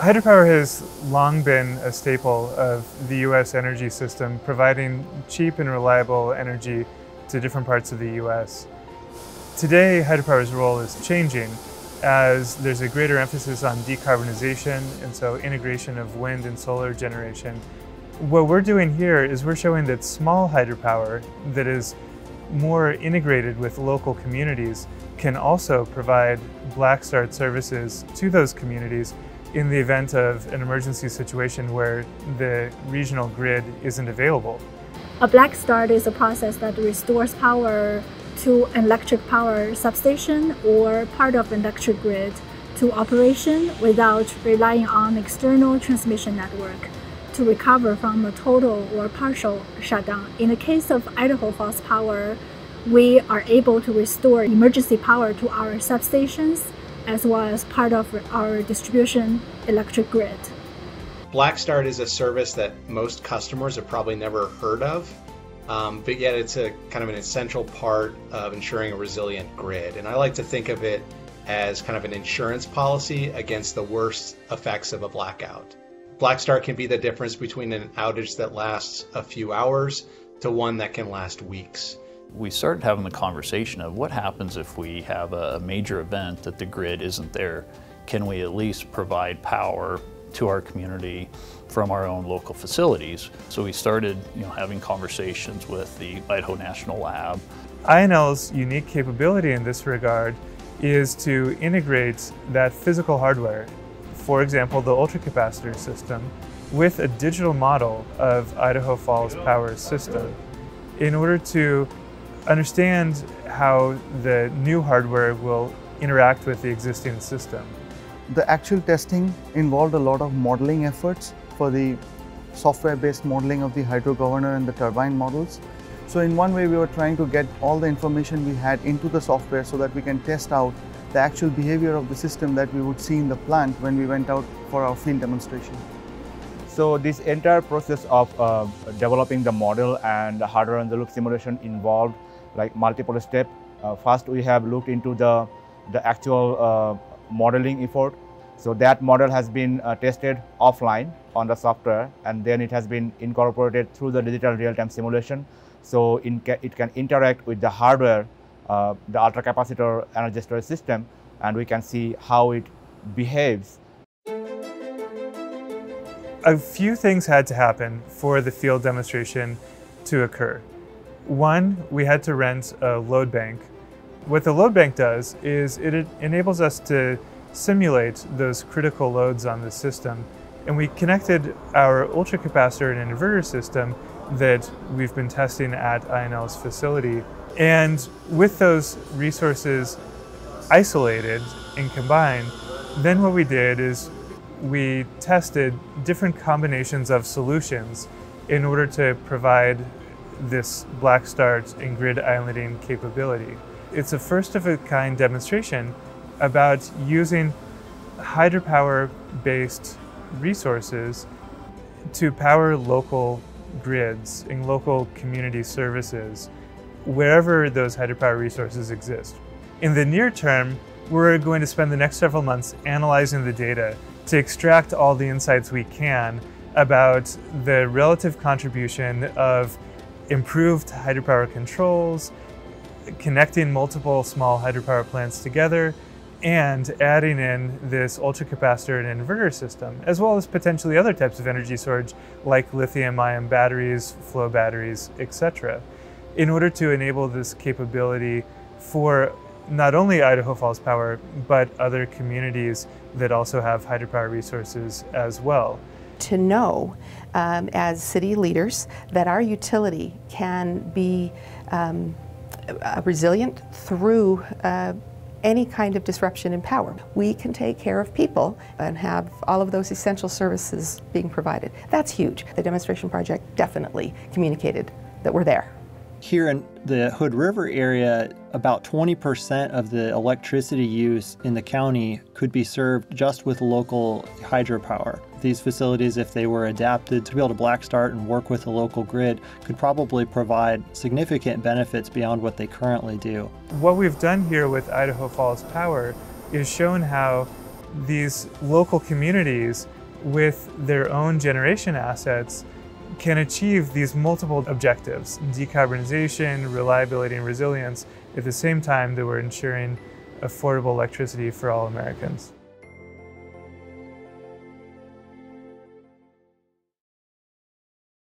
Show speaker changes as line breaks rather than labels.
Hydropower has long been a staple of the US energy system, providing cheap and reliable energy to different parts of the US. Today, hydropower's role is changing as there's a greater emphasis on decarbonization and so integration of wind and solar generation. What we're doing here is we're showing that small hydropower that is more integrated with local communities can also provide Black Start services to those communities in the event of an emergency situation where the regional grid isn't available.
A black start is a process that restores power to an electric power substation or part of an electric grid to operation without relying on external transmission network to recover from a total or partial shutdown. In the case of Idaho Falls Power, we are able to restore emergency power to our substations as well as part of our distribution electric grid.
Blackstart is a service that most customers have probably never heard of, um, but yet it's a kind of an essential part of ensuring a resilient grid. And I like to think of it as kind of an insurance policy against the worst effects of a blackout. Blackstart can be the difference between an outage that lasts a few hours to one that can last weeks
we started having the conversation of what happens if we have a major event that the grid isn't there. Can we at least provide power to our community from our own local facilities? So we started you know, having conversations with the Idaho National Lab.
INL's unique capability in this regard is to integrate that physical hardware, for example, the ultracapacitor system, with a digital model of Idaho Falls Power system in order to understand how the new hardware will interact with the existing system.
The actual testing involved a lot of modeling efforts for the software-based modeling of the hydro governor and the turbine models. So in one way we were trying to get all the information we had into the software so that we can test out the actual behavior of the system that we would see in the plant when we went out for our field demonstration.
So this entire process of uh, developing the model and the hardware in the loop simulation involved like multiple step. Uh, first, we have looked into the, the actual uh, modeling effort. So that model has been uh, tested offline on the software and then it has been incorporated through the digital real-time simulation. So ca it can interact with the hardware, the ultracapacitor energy storage system and we can see how it behaves.
A few things had to happen for the field demonstration to occur. One, we had to rent a load bank. What the load bank does is it enables us to simulate those critical loads on the system. And we connected our ultracapacitor and inverter system that we've been testing at INL's facility. And with those resources isolated and combined, then what we did is we tested different combinations of solutions in order to provide this black start and grid islanding capability. It's a first of a kind demonstration about using hydropower based resources to power local grids and local community services wherever those hydropower resources exist. In the near term, we're going to spend the next several months analyzing the data to extract all the insights we can about the relative contribution of improved hydropower controls, connecting multiple small hydropower plants together, and adding in this ultracapacitor and inverter system, as well as potentially other types of energy storage like lithium-ion batteries, flow batteries, etc., in order to enable this capability for not only Idaho Falls Power, but other communities that also have hydropower resources as well
to know um, as city leaders that our utility can be um, resilient through uh, any kind of disruption in power. We can take care of people and have all of those essential services being provided. That's huge. The demonstration project definitely communicated that we're there.
Here in the Hood River area, about 20% of the electricity use in the county could be served just with local hydropower. These facilities, if they were adapted to be able to black start and work with the local grid, could probably provide significant benefits beyond what they currently do.
What we've done here with Idaho Falls Power is shown how these local communities with their own generation assets can achieve these multiple objectives decarbonization, reliability, and resilience at the same time that we're ensuring affordable electricity for all Americans.